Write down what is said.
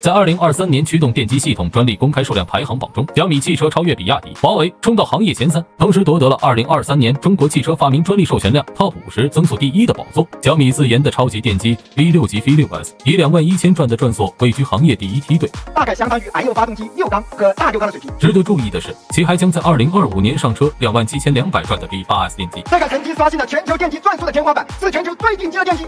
在二零二三年驱动电机系统专利公开数量排行榜中，小米汽车超越比亚迪、华为，冲到行业前三，同时夺得了二零二三年中国汽车发明专利授权量 TOP 五十增速第一的宝座。小米自研的超级电机 V 六级 V 六 S，以两万一千转的转速位居行业第一梯队，大概相当于燃油发动机六缸和大六缸的水平。值得注意的是，其还将在二零二五年上车两万七千两百转的 V 八 S 电机，这个曾经刷新了全球电机转速的天花板，是全球最顶级的电机。